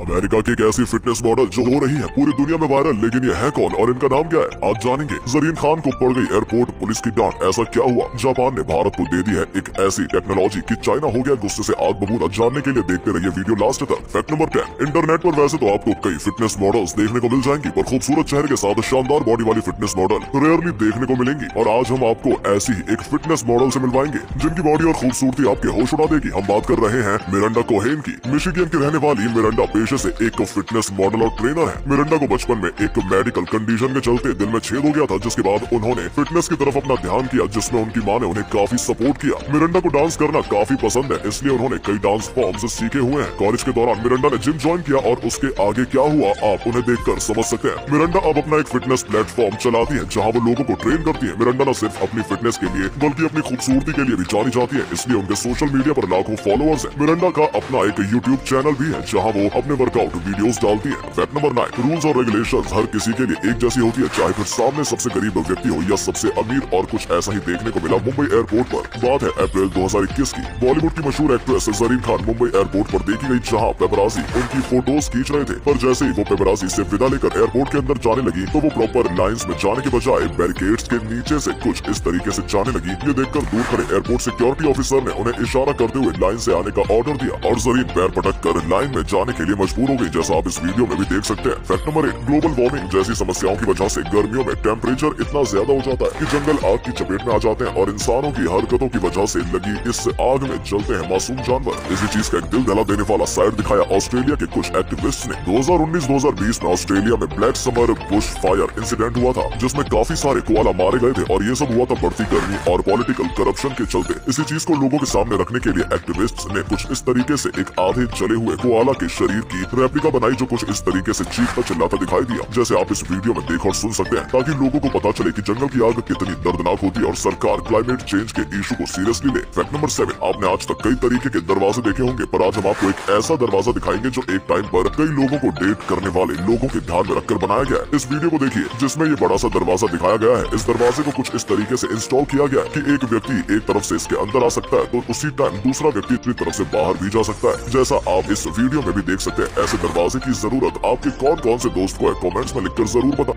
America की एक ऐसी फिटनेस मॉडल जो हो रही है, पूरी दुनिया में वायरल लेकिन ये है कौन और इनका नाम क्या है? आज जानेंगे। जरीन खान को पड़ गई एयरपोर्ट पुलिस की डांट। ऐसा क्या हुआ? जापान ने भारत को दे दी है एक ऐसी टेक्नोलॉजी की चाइना हो गया गुस्से से आग बबूला। जानने के लिए देखते रहिए वीडियो लास्ट तक। फैक्ट नंबर टेन इंटरनेट पर वैसे तो आपको कई फिटनेस मॉडल्स देखने को मिल जाएँगी, पर खूबसूरत चेहरे के साथ शानदार बॉडी वाली फिटनेस मॉडल रेयरली देखने को मिलेंगी। और आज हम आपको ऐसी ही एक फिटनेस मॉडल ऐसी मिलवाएँगे, जिनकी बॉडी और खूबसूरती आपके होश उड़ा देगी। हम बात कर रहे हैं मिरंडा कोहेन की, मिशिगन की रहने वाली मिरंडा पेशे से एक फिटनेस मॉडल और ट्रेनर है। मिरंडा को बचपन में एक मेडिकल कंडीशन के चलते दिल में छेद हो गया था, जिसके बाद उन्होंने फिटनेस की तरफ़ अपना ध्यान किया, जिसमें उनकी माँ ने उन्हें काफ़ी सपोर्ट किया। मिरंडा को डांस करना काफ़ी पसंद है, इसलिए उन्होंने कई डांस फॉर्म सीखे हुए हैं। कॉलेज के दौरान मिरंडा ने जिम ज्वाइन किया और उसके आगे क्या हुआ, आप उन्हें देख कर समझ सकते हैं। मिरंडा अब अपना एक फिटनेस प्लेटफॉर्म चलाती है, जहाँ वो लोगों को ट्रेन करती है। मिरंडा न सिर्फ़ अपनी फिटनेस के लिए, बल्कि अपनी खूबसूरती के लिए भी जानी जाती है, इसलिए उनके सोशल मीडिया पर लाखों फॉलोअर्स है। मिरंडा का अपना एक यूट्यूब चैनल भी है, जहाँ वो अपने वर्कआउट वीडियोस डालती है। फैक्ट नंबर नाइन रूल्स और रेगुलेशन हर किसी के लिए एक जैसी होती है, चाहे फिर सामने सबसे गरीब व्यक्ति हो या सबसे अमीर और कुछ ऐसा ही देखने को मिला मुंबई एयरपोर्ट पर। बात है अप्रैल 2021 की। बॉलीवुड की मशहूर एक्ट्रेस जरीन खान मुंबई एयरपोर्ट पर देखी गई, जहाँ पेपराजी उनकी फ़ोटोज़ खींच रहे थे। पर जैसे ही वो पेपराजी से विदा लेकर एयरपोर्ट के अंदर जाने लगी तो वो प्रॉपर लाइन्स में जाने के बजाय बैरिकेड्स के नीचे से कुछ इस तरीके से जाने लगी। ये देखकर दूर खड़े एयरपोर्ट सिक्योरिटी ऑफिसर ने उन्हें इशारा करते हुए लाइन से आने का ऑर्डर दिया और जरीन पैर पटक कर लाइन में जाने के लिए मजबूर हो गई जैसा आप इस वीडियो में भी देख सकते हैं। Fact number eight global warming जैसी समस्याओं की वजह से गर्मियों में टेम्परेचर इतना ज़्यादा हो जाता है कि जंगल आग की चपेट में आ जाते हैं और इंसानों की हरकतों की वजह से लगी इस आग में जलते हैं मासूम जानवर। इसी चीज़ का एक दिल दहला देने वाला साइड दिखाया ऑस्ट्रेलिया के कुछ एक्टिविस्ट ने। 2019-2020 में ऑस्ट्रेलिया में black summer bush fire incident हुआ था, जिसमें काफ़ी सारे कोआला मारे गए थे और ये सब हुआ था बढ़ती गर्मी और पॉलिटिकल करप्शन के चलते। इसी चीज़ को लोगों के सामने रखने के लिए एक्टिविस्ट ने कुछ इस तरीके ऐसी एक आधे जले हुए कोआला के शरीर की रेप्लिका बनाई जो कुछ इस तरीके से चीखता चिल्लाता दिखाई दिया। जैसे आप इस वीडियो में देख और सुन सकते हैं, ताकि लोगों को पता चले की जंगल की आग कितनी दर्दनाक होती और सरकार क्लाइमेट चेंज के इशू को सीरियसली ले। फैक्ट नंबर सेवन आपने आज तक कई तरीके के दरवाजे देखे होंगे, पर आज हम आपको एक ऐसा दरवाज़ा दिखाएँगे जो एक टाइम पर कई लोगों को डेट करने वाले लोगों के ध्यान में रखकर बनाया गया है। इस वीडियो को देखिए, जिसमें ये बड़ा सा दरवाज़ा दिखाया गया है। इस दरवाजे को कुछ इस तरीके से इंस्टॉल किया गया है कि एक व्यक्ति एक तरफ़ से इसके अंदर आ सकता है तो उसी टाइम दूसरा व्यक्ति दूसरी तरफ़ से बाहर भी जा सकता है। जैसा आप इस वीडियो में भी देख सकते हैं ऐसे दरवाजे की ज़रूरत आपके कौन कौन से दोस्त को है? कॉमेंट्स में लिखकर ज़रूर बता।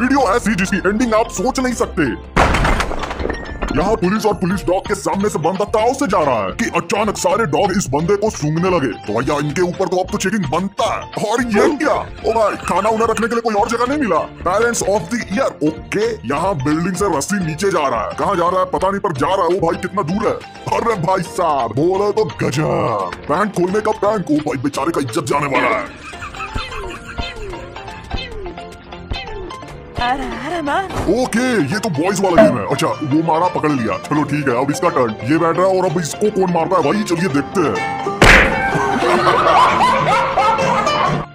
वीडियो ऐसी जिसकी एंडिंग आप सोच नहीं सकते। यहाँ पुलिस और पुलिस डॉग के सामने से बंदा ताव से जा रहा है कि अचानक सारे डॉग इस बंदे को सूंघने लगे। तो भैया, इनके ऊपर तो अब तो चेकिंग बनता है। और ये क्या? ओ भाई, खाना उना रखने के लिए कोई और जगह नहीं मिला। Parents of the year okay, यहाँ बिल्डिंग से रस्सी नीचे जा रहा है। कहाँ जा रहा है पता नहीं, पर जा रहा है। वो भाई, कितना दूर है। अरे भाई साहब, बोले तो गजब। बैंक खोलने का बैंक ओ भाई, बेचारे का इज़्ज़त जाने वाला है। ओके, ये तो बॉयज़ वाला गेम है। अच्छा वो मारा, पकड़ लिया। चलो ठीक है, अब इसका टर्न ये बैठ रहा है और अब इसको कौन मारता है? भाई, चलिए देखते हैं।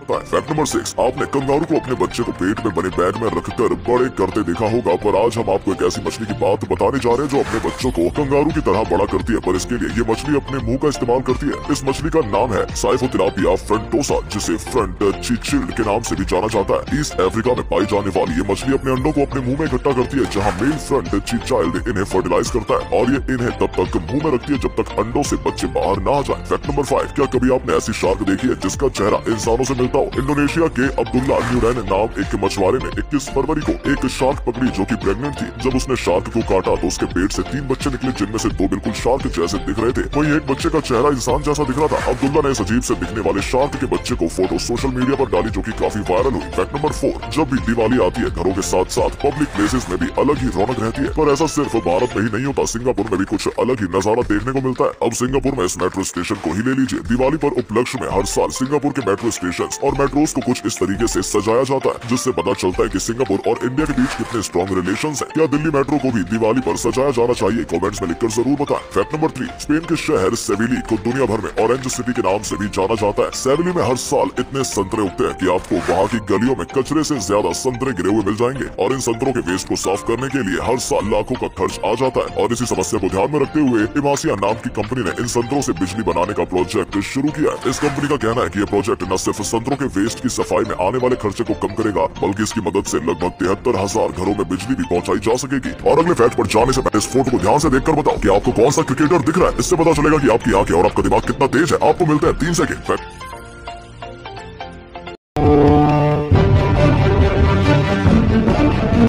फैक्ट नंबर सिक्स आपने कंगारू को अपने बच्चे को पेट में बने बैग में रखकर बड़े करते देखा होगा, पर आज हम आपको एक ऐसी मछली की बात बताने जा रहे हैं जो अपने बच्चों को कंगारू की तरह बड़ा करती है, पर इसके लिए ये मछली अपने मुँह का इस्तेमाल करती है। इस मछली का नाम है साइफोतिलापिया फ्रंटोसा, जिसे फ्रंट चिचिल्ड के नाम से भी जाना जाता है। ईस्ट अफ्रीका में पाई जाने वाली ये मछली अपने अंडों को अपने मुँह में इकट्ठा करती है, जहाँ मेल फ्रंट चिचाइल्ड इन्हें फर्टिलाइज करता है, और ये इन्हें तब तक मुँह में रखती है जब तक अंडों से बच्चे बाहर ना आ जाए। फैक्ट नंबर फाइव क्या कभी आपने ऐसी शार्क देखी है जिसका चेहरा इंसानों से मिलता हो इंडोनेशिया के अब्दुल्ला न्यूरैन नाम एक मछुआरे ने 21 फरवरी को एक शार्क पकड़ी जो कि प्रेग्नेंट थी। जब उसने शार्क को काटा तो उसके पेट से तीन बच्चे निकले, जिनमें से दो बिल्कुल शार्क जैसे दिख रहे थे। वहीं एक बच्चे का चेहरा इंसान जैसा दिख रहा था। अब्दुल्ला ने इस अजीब से दिखने वाले शार्क के बच्चे को फ़ोटो सोशल मीडिया आरोप डाली, जो की काफ़ी वायरल हुई। फैक्ट नंबर फोर जब भी दिवाली आती है, घरों के साथ साथ पब्लिक प्लेसेस में भी अलग ही रौनक रहती है। पर ऐसा सिर्फ़ भारत में ही नहीं होता, सिंगापुर में भी कुछ अलग ही नज़ारा देखने को मिलता है। अब सिंगापुर में इस मेट्रो स्टेशन को ही ले लीजिए। दिवाली पर उपलक्ष्य में हर साल सिंगापुर के मेट्रो स्टेशन और मेट्रोस को कुछ इस तरीके से सजाया जाता है, जिससे पता चलता है कि सिंगापुर और इंडिया के बीच कितने स्ट्रॉन्ग रिलेशन है। क्या दिल्ली मेट्रो को भी दिवाली पर सजाया जाना चाहिए कमेंट्स में लिखकर ज़रूर बताएँ। फैक्ट नंबर थ्री स्पेन के शहर सेविली को दुनिया भर में ऑरेंज सिटी के नाम से भी जाना जाता है। सेविली में हर साल इतने संतरे उगते हैं की आपको वहाँ की गलियों में कचरे ऐसी ज़्यादा संतरे गिरे हुए मिल जाएँगे। और इन संतरों के वेस्ट को साफ़ करने के लिए हर साल लाखों का खर्च आ जाता है। और इसी समस्या को ध्यान में रखते हुए इमासिया नाम की कंपनी ने इन संतरों से बिजली बनाने का प्रोजेक्ट शुरू किया इस कंपनी का कहना है कि ये प्रोजेक्ट न सिर्फ़ संतरों घरों के वेस्ट की सफ़ाई में आने वाले खर्चे को कम करेगा, बल्कि इसकी मदद से लगभग तिहत्तर हज़ार घरों में बिजली भी पहुंचाई जा सकेगी। और अगले फैट पर जाने से पहले इस फ़ोटो को ध्यान से देखकर बताओ कि आपको कौन सा क्रिकेटर दिख रहा है। इससे पता चलेगा कि आपकी आँखें और आपका दिमाग कितना तेज है। आपको मिलते हैं तीन सेकेंड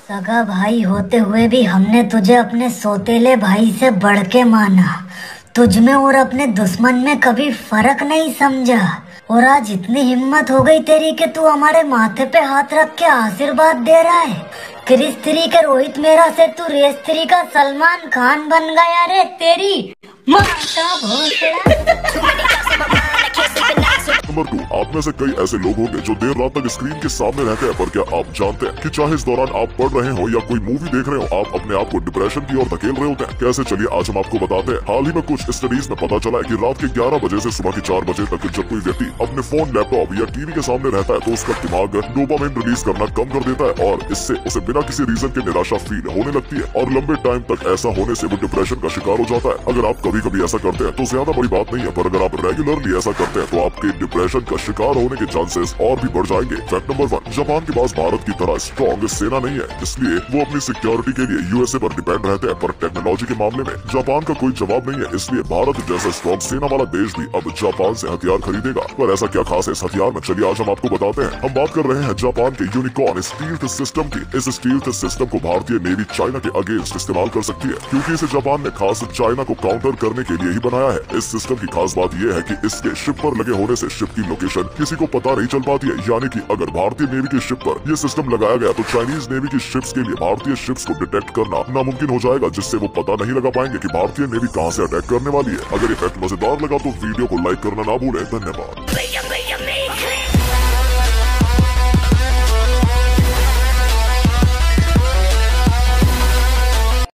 सगा भाई होते हुए भी हमने तुझे अपने सोतेले भाई से बढ़ के माना। तुझ में और अपने दुश्मन में कभी फ़र्क नहीं समझा। और आज इतनी हिम्मत हो गई तेरी कि तू हमारे माथे पे हाथ रख के आशीर्वाद दे रहा है। क्रिस थ्री के रोहित मेरा से तू रेस थ्री का सलमान खान बन गया रे तेरी। माता भोसड़ा। नंबर टू आप में से कई ऐसे लोग होंगे जो देर रात तक स्क्रीन के सामने रहते हैं, पर क्या आप जानते हैं कि चाहे इस दौरान आप पढ़ रहे हो या कोई मूवी देख रहे हो, आप अपने आप को डिप्रेशन की ओर धकेल रहे होते हैं। कैसे? चलिए आज हम आपको बताते हैं। हाल ही में कुछ स्टडीज़ में पता चला है की रात के 11 बजे ऐसी सुबह के चार बजे तक जब कोई व्यक्ति अपने फ़ोन लैपटॉप या टीवी के सामने रहता है तो उसका दिमाग डोपामिन रिलीज़ करना कम कर देता है और इससे उसे बिना किसी रीजन के निराशा फील होने लगती है और लंबे टाइम तक ऐसा होने से वो डिप्रेशन का शिकार हो जाता है। अगर आप कभी कभी ऐसा करते हैं तो ज़्यादा बड़ी बात नहीं है, पर अगर आप रेगुलरली ऐसा करते हैं तो आपके डिप्रेशन का शिकार होने के चांसेस और भी बढ़ जाएँगे। फैक्ट नंबर वन जापान के पास भारत की तरह स्ट्रॉन्ग सेना नहीं है, इसलिए वो अपनी सिक्योरिटी के लिए यूएसए पर डिपेंड रहते हैं, पर टेक्नोलॉजी के मामले में जापान का कोई जवाब नहीं है, इसलिए भारत जैसा स्ट्रॉन्ग सेना वाला देश भी अब जापान ऐसी हथियार खरीदेगा। पर ऐसा क्या खास है इस हथियार में? चलिए आज हम आपको बताते हैं। हम बात कर रहे हैं जापान के यूनिकॉर्न स्टील सिस्टम की। इस स्टील सिस्टम को भारतीय नेवी चाइना के अगेंस्ट इस्तेमाल कर सकती है, क्योंकि इसे जापान ने खास चाइना को काउंटर करने के लिए ही बनाया है। इस सिस्टम की खास बात यह है कि इसके शिप पर लगे होने से शिप की लोकेशन किसी को पता नहीं चल पाती है। यानी कि अगर भारतीय नेवी की शिप पर यह सिस्टम लगाया गया तो चाइनीज़ नेवी की शिप्स के लिए भारतीय शिप्स को डिटेक्ट करना नामुमकिन हो जाएगा, जिससे वो पता नहीं लगा पाएँगे की भारतीय नेवी कहाँ ऐसी अटैक करने वाली है। अगर ये फैक्ट मज़ेदार लगा तो वीडियो को लाइक करना ना भूले। धन्यवाद।